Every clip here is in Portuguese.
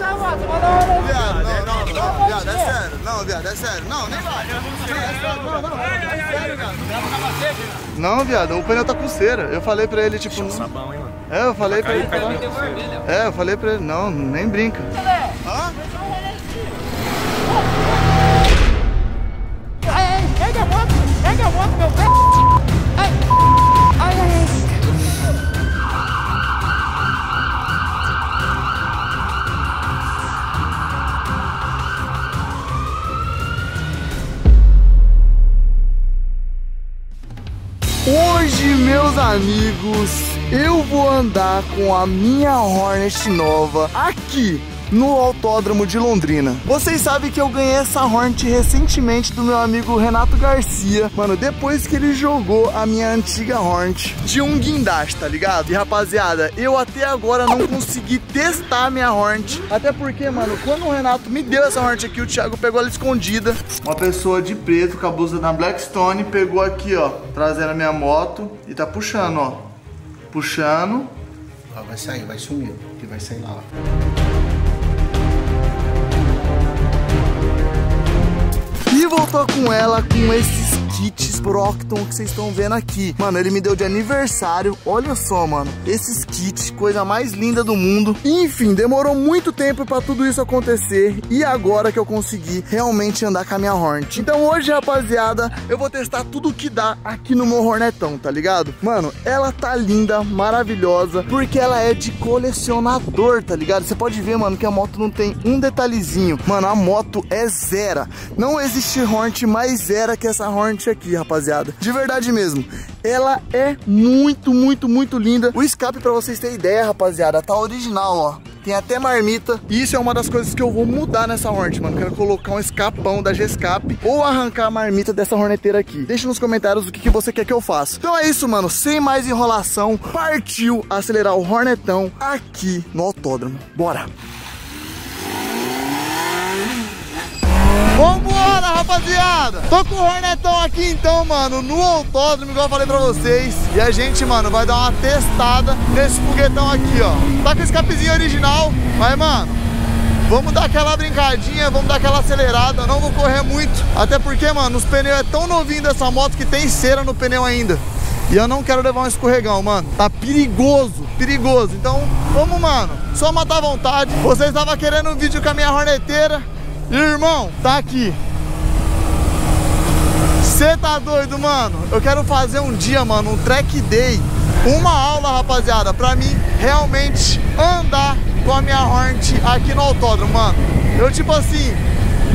uma hora. Viado, não, não, não, viado, é sério. Não, viado, é sério. Não, nem vai. Não, não, não. É sério, viado. Não, viado, o pneu tá com cera. Eu falei pra ele, tipo. Sabão, hein, mano? É, eu falei pra ele. É, eu falei pra ele, não, nem brinca. Hã? Ai, ai, pega a moto, pega a moto, meu pé. Amigos, eu vou andar com a minha Hornet nova aqui no Autódromo de Londrina. Vocês sabem que eu ganhei essa Hornet recentemente do meu amigo Renato Garcia. Mano, depois que ele jogou a minha antiga Hornet de um guindaste, tá ligado? E rapaziada, eu até agora não consegui testar a minha Hornet. Até porque, mano, quando o Renato me deu essa Hornet aqui, o Thiago pegou ela escondida. Uma pessoa de preto com a blusa da Blackstone pegou aqui, ó, trazendo a minha moto e tá puxando, ó. Puxando. Ó, vai sair, vai sumir, que vai sair lá. Voltou com ela com esses kits Procton que vocês estão vendo aqui. Mano, ele me deu de aniversário. Olha só, mano. Esses kits, coisa mais linda do mundo. Enfim, demorou muito tempo pra tudo isso acontecer. E agora que eu consegui realmente andar com a minha Hornet. Então hoje, rapaziada, eu vou testar tudo que dá aqui no meu Hornetão, tá ligado? Mano, ela tá linda, maravilhosa. Porque ela é de colecionador, tá ligado? Você pode ver, mano, que a moto não tem um detalhezinho. Mano, a moto é zero. Não existe Hornet mais zero que essa Hornet aqui, rapaziada. De verdade mesmo. Ela é muito, muito, muito linda. O escape, pra vocês terem ideia, rapaziada, tá original, ó. Tem até marmita. E isso é uma das coisas que eu vou mudar nessa Hornet, mano. Quero colocar um escapão da G-Escape ou arrancar a marmita dessa horneteira aqui. Deixa nos comentários o que, que você quer que eu faça. Então é isso, mano. Sem mais enrolação, partiu acelerar o Hornetão aqui no autódromo. Bora! Vambora, rapaziada! Tô com o Hornetão aqui então, mano, no autódromo, igual eu falei pra vocês. E a gente, mano, vai dar uma testada nesse foguetão aqui, ó. Tá com o escapezinho original, mas, mano, vamos dar aquela brincadinha, vamos dar aquela acelerada. Não vou correr muito, até porque, mano, os pneus é tão novinho dessa moto que tem cera no pneu ainda. E eu não quero levar um escorregão, mano. Tá perigoso, perigoso. Então, vamos, mano. Só matar à vontade. Vocês estavam querendo um vídeo com a minha horneteira. Irmão, tá aqui. Você tá doido, mano? Eu quero fazer um dia, mano, um track day. Uma aula, rapaziada, pra mim realmente andar com a minha Hornet aqui no autódromo, mano. Eu, tipo assim,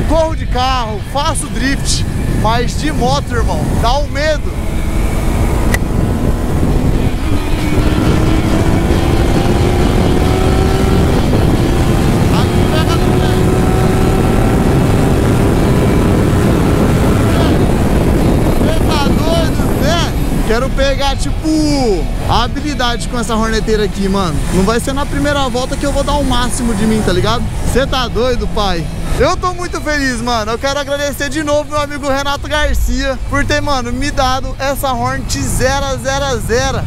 corro de carro, faço drift, mas de moto, irmão, dá um medo. Aqui pega no pé. Você tá doido, Zé? Quero pegar, tipo, a habilidade com essa horneteira aqui, mano. Não vai ser na primeira volta que eu vou dar o máximo de mim, tá ligado? Você tá doido, pai? Eu tô muito feliz, mano. Eu quero agradecer de novo meu amigo Renato Garcia por ter, mano, me dado essa Hornet 000.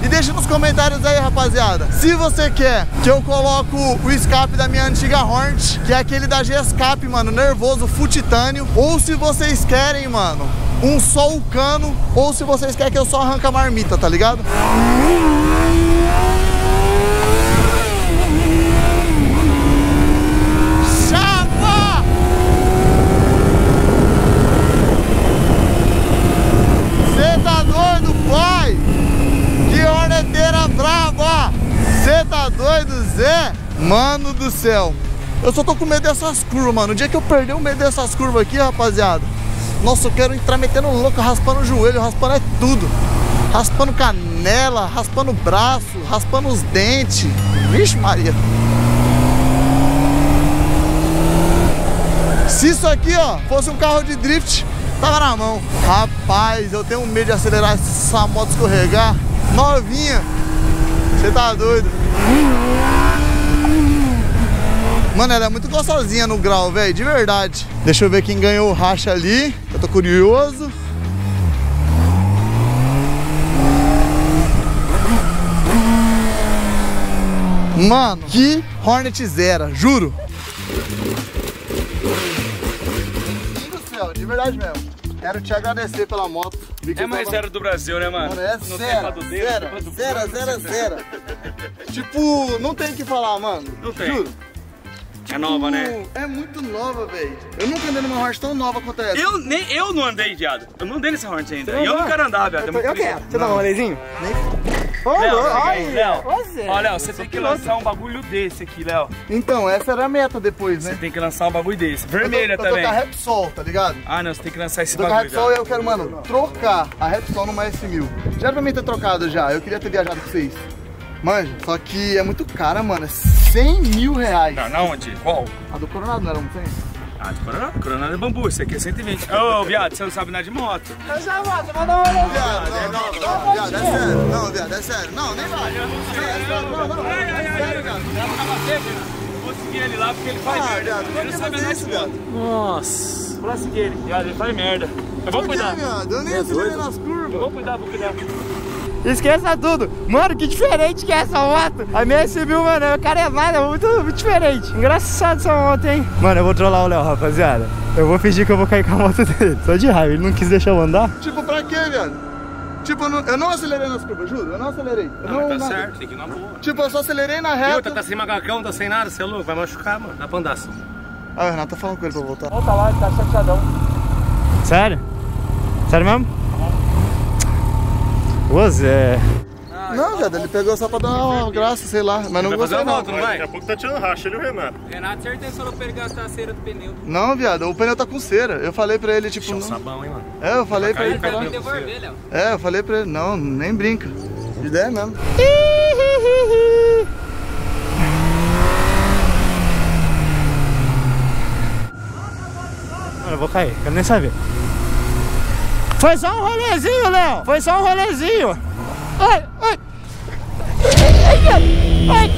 E deixa nos comentários aí, rapaziada. Se você quer que eu coloco o escape da minha antiga Hornet, que é aquele da G-Escape, mano, nervoso, full titânio, ou se vocês querem, mano, um só o cano, ou se vocês querem que eu só arranque a marmita, tá ligado? Chapa! Cê tá doido, pai? Que horneteira brava! Cê tá doido, Zé? Mano do céu! Eu só tô com medo dessas curvas, mano. O dia que eu perder o medo dessas curvas aqui, rapaziada, nossa, eu quero entrar metendo louco, raspando o joelho, raspando é tudo. Raspando canela, raspando o braço, raspando os dentes. Vixe, Maria. Se isso aqui, ó, fosse um carro de drift, tava na mão. Rapaz, eu tenho medo de acelerar essa moto escorregar. Novinha. Você tá doido. Mano, ela é muito gostosinha no grau, velho, de verdade. Deixa eu ver quem ganhou o racha ali. Eu tô curioso. Mano, que Hornet Zero, juro. Do céu, de verdade mesmo. Quero te agradecer pela moto. Vi É mais tava- zero do Brasil, né, mano? Mano, é Não zero, zero, zero, zero, zero. Tipo, não tem o que falar, mano. Não tem. Juro. É nova, né? É muito nova, velho. Eu nunca andei numa Horse tão nova quanto essa. Eu, nem, eu não andei, viado. Eu não andei nesse Hornet ainda. E eu não quero andar, viado. É muito Eu quero. Você dá um rolezinho? Ô, Léo, Léo. você. Ó, Léo, você tem que lançar um bagulho desse aqui, Léo. Então, essa era a meta depois, né? Você tem que lançar um bagulho desse. Vermelha eu tô, também. Eu tô com a Repsol, tá ligado? Ah, não, você tem que lançar esse Eu tô com a bagulho. Repsol e eu quero, mano, trocar a Repsol numa S1000. Já era pra mim ter trocado já, eu queria ter viajado com vocês. Manja, só que é muito cara, mano. É 100 mil reais. Não, na onde? Qual? A do Coronado não era um 100? Ah, de Coronado. Coronado é bambu, esse aqui é 120. Ô, viado, você não sabe nada de moto. Eu já você vai dar um rolezinho. Viado, não, não, não, viado, é sério. Não, viado, é sério. Não, nem vai. Não, não, não. Ai, ai, ai, ai, viado. Leva o capacete. Vou seguir ele lá porque ele faz Ah, merda. viado, Ele não sabe nada de moto. viado? Nossa. Vou lá seguir ele. Viado, ele faz merda. Eu vou Por que, cuidar. viado? Eu nem É doido. nas Eu curvas. vou cuidar, vou cuidar. Esqueça tudo. Mano, que diferente que é essa moto. A minha SB, mano, é carenada, muito, muito diferente. Engraçado essa moto, hein? Mano, eu vou trollar o Léo, rapaziada. Eu vou fingir que eu vou cair com a moto dele. Só de raiva, ele não quis deixar eu andar. Tipo, pra quê, viado? Tipo, eu não, eu não acelerei nas curvas, juro. Eu não acelerei. Eu Não, mas tá nada. certo, tem que ir na boa. Tipo, eu só acelerei na reta. Tá, tá sem macacão, tá sem nada, você é louco, vai machucar, mano. Dá pra andar assim. Ah, o Renato tá falando com ele pra voltar. Volta lá, ele tá chateadão. Sério? Sério mesmo? Ô Zé. Não, viado, ele pegou só pra dar uma graça, sei lá. Mas não gostei não. volta, não vai? Daqui a pouco tá tirando racha, ele e o Renato. Renato, certeza falou pra ele gastar a cera do pneu. Não, viado, o pneu tá com cera. Eu falei pra ele, tipo. Não... sabão, hein, mano. É, eu falei pra ele. Falar- devolver, Léo. É, eu falei pra ele, não, nem brinca. De ideia mesmo. Mano, eu vou cair, quero nem saber. Foi só um rolezinho, Léo. Foi só um rolezinho. Ai, ai. Ai, ai, ai.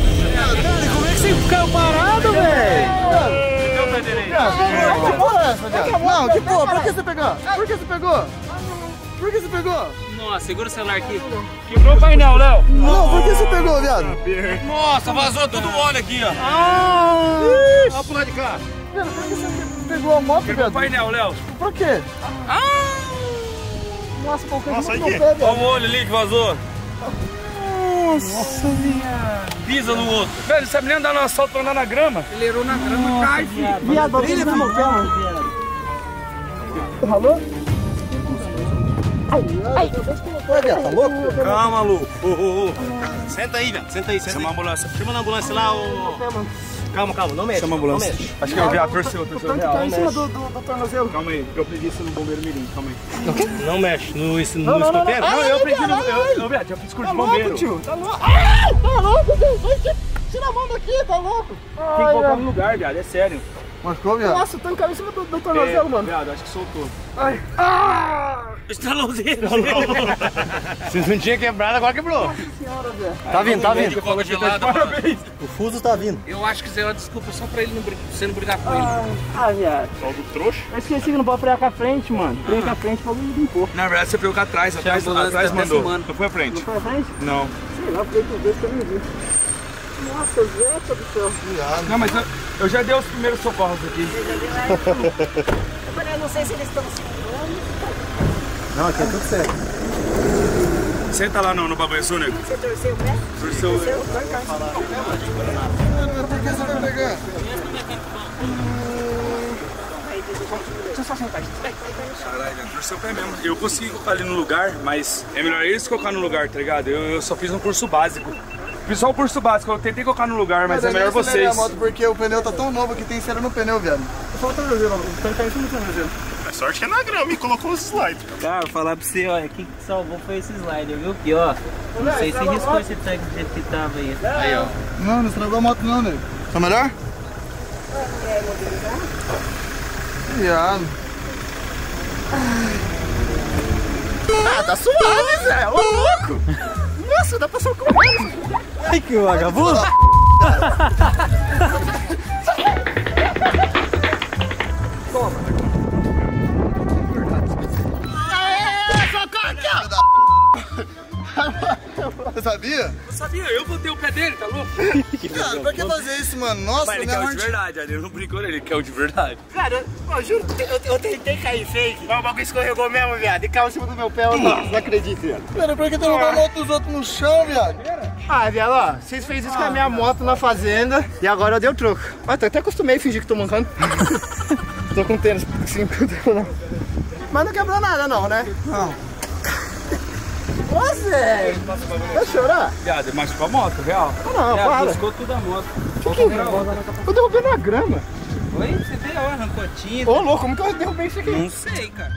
Como é que você caiu parado, velho? Que porra é essa, viado? Não, que porra, por que você pegou? Por que você pegou? Por que você pegou? Nossa, segura o celular aqui. Quebrou o painel, Léo. Não, por que você pegou, viado? Nossa, vazou todo o óleo aqui, ó. Olha pro lado de cá. Viado, por que você pegou a moto, Quebrou o viado? painel, Léo. Por quê? Nossa, pô, Nossa, no aqui. pé. Olha o olho ali que vazou. Nossa, viado. Pisa no outro. Velho, sabe nem andar no asfalto pra andar na grama. Acelerou na grama, cai, filho. Viado, bateu no meu pé, mano. Alô? Ué, viado, tá louco? Calma, Lu. Ô, ô, ô. Senta aí, velho. Senta aí, senta Chama a aí. ambulância. Chama na ambulância lá, ô. Calma, calma, não mexe. Chama a ambulância. Não mexe. Acho que é o viado, torceu, torceu o Tanto tá em cima do, do, do tornozelo. Calma aí, eu pedi isso no bombeiro mirim, calma aí. Não mexe no, isso, no Não, não, não, escoteiro. não. Não, eu aprendi no. viado, Eu, ai. eu, viado, já fiz curso Tá de louco, bombeiro. tio? Tá louco? Ah, tá louco, Deus. Ai, Tira a mão daqui, tá louco? Tem que Ai, colocar no lugar, viado, é sério. Machucou, viado? Nossa, tá em cima do, do É, tornozelo, mano. Viado, acho que soltou. Estralou o dedo. Vocês não tinham quebrado, agora quebrou. Tá vindo, tá vindo. De coca gelada, Parabéns. O fuso tá vindo. Eu acho que isso é uma desculpa só pra ele não, brin- você não brigar com ele. Ah, viado. Só do trouxa. Eu esqueci que não pode frear com a frente, mano. Freia com a frente pra não limpou. Na verdade, você pegou com atrás, atrás, a atrás tá mandou. filmando. Não foi à frente. Foi a frente? Não. Sei lá, freio com os dois que eu não vi. Nossa, Zeca do céu. Não, mas eu, eu já dei os primeiros socorros aqui. Eu não sei se eles estão segurando. Não, aqui é tudo certo. Senta lá no, no babançu, nego. Você torceu o pé? Torceu. Por que você vai pegar? Caralho, né? torceu o pé mesmo. Eu consegui colocar ali no lugar, mas é melhor eles colocar no lugar, tá ligado? Eu, eu só fiz um curso básico. Fiz só o curso básico, eu tentei colocar no lugar, mas, é eu melhor vocês. a moto porque o pneu tá tão novo que tem cera no pneu, viado. Só o tornozelo, o pé caiu em cima do tornozelo. É sorte que é na grama e colocou os slides. Cara, vou falar pra você, olha, quem que salvou foi esse slider, viu? Que ó, não sei se riscou esse tanque do jeito que tava aí. Aí, ó. Não, não estragou a moto não, nego. Tá melhor? Viado. Ah, tá suave, Zé. Ô, louco. Nossa, dá pra socar o Ai, que vagabundo! sabia? assim, ó, eu vou ter o pé dele, tá louco? Cara, pra que fazer isso, mano? Nossa, Mas ele quer o de verdade, ele não brincou, ele quer o de verdade. Cara, eu, eu juro, eu, eu tentei cair fake, mas o bagulho escorregou mesmo, viado. E caiu em cima do meu pé, eu não, não acredito, viado. Cara, pra que derrubar a moto dos outros no chão, viado? Ah, viado, ó, vocês fez isso com a minha moto na fazenda e agora eu dei o troco. Mas eu até acostumei a fingir que tô mancando. tô com tênis, assim, não. Mas não quebrou nada não, né? Não. Nossa, velho. Vai chorar? Viado, machucou a moto, real. Ah, não, É, para. buscou tudo a moto. Que que é? Eu derrubei na grama. Oi? Você vê, ó, arrancou tinta. Ô, louco, como que eu derrubei isso aqui? Não sei, cara.